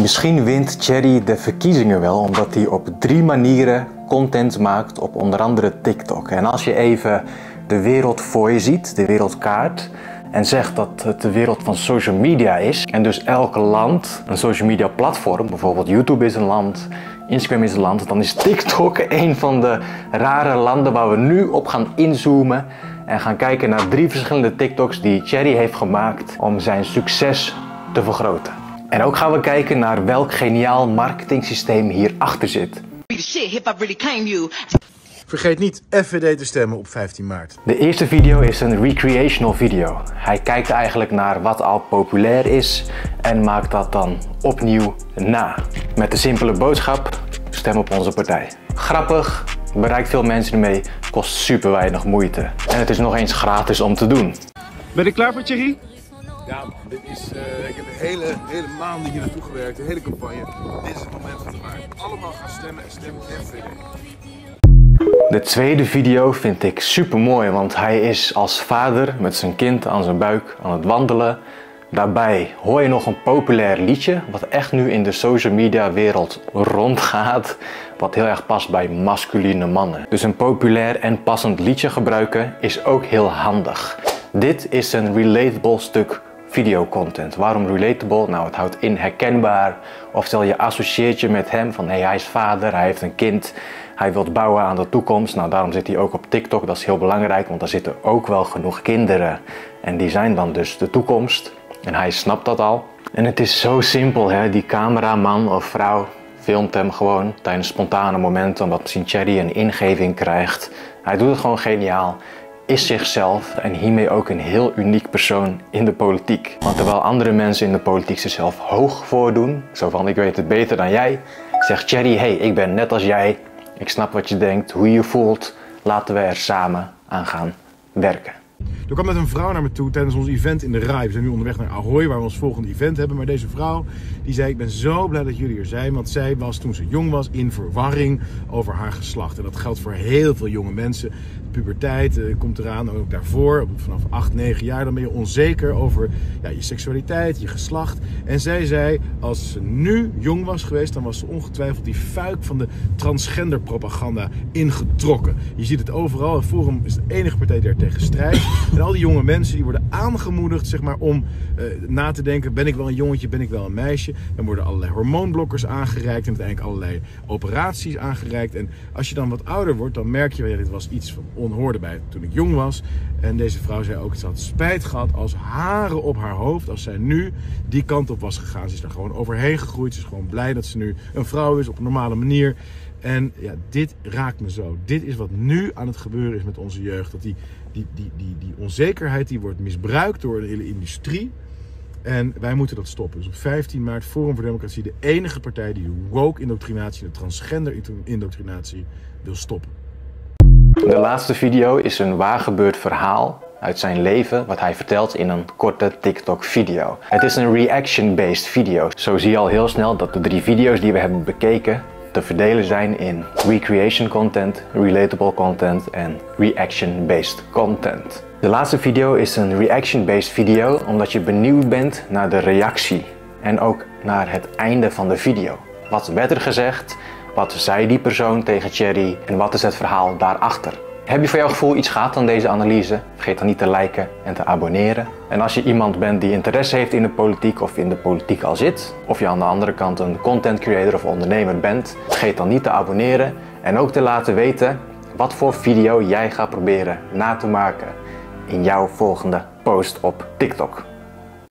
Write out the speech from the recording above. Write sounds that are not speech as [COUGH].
Misschien wint Cherry de verkiezingen wel omdat hij op drie manieren content maakt op onder andere TikTok. En als je even de wereld voor je ziet, de wereldkaart, en zegt dat het de wereld van social media is en dus elk land een social media platform, bijvoorbeeld YouTube is een land, Instagram is een land, dan is TikTok [LAUGHS] een van de rare landen waar we nu op gaan inzoomen en gaan kijken naar drie verschillende TikToks die Cherry heeft gemaakt om zijn succes te vergroten. En ook gaan we kijken naar welk geniaal marketingsysteem hierachter zit. Vergeet niet FVD te stemmen op 15 maart. De eerste video is een recreational video. Hij kijkt eigenlijk naar wat al populair is en maakt dat dan opnieuw na. Met de simpele boodschap, stem op onze partij. Grappig, bereikt veel mensen ermee, kost super weinig moeite. En het is nog eens gratis om te doen. Ben ik klaar voor Thierry? Ja, dit is, uh, ik heb een hele, hele maand hier naartoe gewerkt, een hele campagne. Dit is het moment de waarde. Allemaal gaan stemmen en stemmen FVD. De tweede video vind ik super mooi, want hij is als vader met zijn kind aan zijn buik aan het wandelen. Daarbij hoor je nog een populair liedje, wat echt nu in de social media wereld rondgaat, wat heel erg past bij masculine mannen. Dus een populair en passend liedje gebruiken is ook heel handig. Dit is een relatable stuk videocontent. Waarom relatable? Nou, het houdt in herkenbaar. Oftewel, je associeert je met hem van hey, hij is vader, hij heeft een kind, hij wil bouwen aan de toekomst. Nou, daarom zit hij ook op TikTok. Dat is heel belangrijk, want daar zitten ook wel genoeg kinderen. En die zijn dan dus de toekomst. En hij snapt dat al. En het is zo simpel, hè? die cameraman of vrouw filmt hem gewoon tijdens spontane momenten, omdat misschien Cherry een ingeving krijgt. Hij doet het gewoon geniaal is zichzelf en hiermee ook een heel uniek persoon in de politiek. Want terwijl andere mensen in de politiek zichzelf hoog voordoen, zo van ik weet het beter dan jij, zegt Cherry, hey, ik ben net als jij, ik snap wat je denkt, hoe je je voelt, laten we er samen aan gaan werken. Er kwam net een vrouw naar me toe tijdens ons event in de Rai. We zijn nu onderweg naar Ahoy, waar we ons volgende event hebben. Maar deze vrouw, die zei, ik ben zo blij dat jullie er zijn. Want zij was toen ze jong was in verwarring over haar geslacht. En dat geldt voor heel veel jonge mensen puberteit uh, komt eraan, ook daarvoor, vanaf 8, 9 jaar, dan ben je onzeker over ja, je seksualiteit, je geslacht. En zij zei, als ze nu jong was geweest, dan was ze ongetwijfeld die fuik van de transgender propaganda ingetrokken. Je ziet het overal. Forum is de enige partij die er tegen strijdt. En al die jonge mensen die worden aangemoedigd zeg maar, om uh, na te denken, ben ik wel een jongetje, ben ik wel een meisje. Dan worden allerlei hormoonblokkers aangereikt en uiteindelijk allerlei operaties aangereikt. En als je dan wat ouder wordt, dan merk je, ja, dit was iets van onhoorde bij toen ik jong was. En deze vrouw zei ook, ze had spijt gehad als haren op haar hoofd. Als zij nu die kant op was gegaan. Ze is daar gewoon overheen gegroeid. Ze is gewoon blij dat ze nu een vrouw is op een normale manier. En ja, dit raakt me zo. Dit is wat nu aan het gebeuren is met onze jeugd. Dat die, die, die, die, die onzekerheid die wordt misbruikt door de hele industrie. En wij moeten dat stoppen. Dus op 15 maart Forum voor Democratie, de enige partij die woke indoctrinatie, de transgender indoctrinatie wil stoppen. De laatste video is een waargebeurd verhaal uit zijn leven wat hij vertelt in een korte TikTok video. Het is een reaction-based video. Zo zie je al heel snel dat de drie video's die we hebben bekeken te verdelen zijn in recreation content, relatable content en reaction-based content. De laatste video is een reaction-based video omdat je benieuwd bent naar de reactie en ook naar het einde van de video. Wat werd er gezegd? Wat zei die persoon tegen Cherry en wat is het verhaal daarachter? Heb je voor jouw gevoel iets gehad aan deze analyse? Vergeet dan niet te liken en te abonneren. En als je iemand bent die interesse heeft in de politiek of in de politiek al zit, of je aan de andere kant een content creator of ondernemer bent, vergeet dan niet te abonneren en ook te laten weten wat voor video jij gaat proberen na te maken in jouw volgende post op TikTok.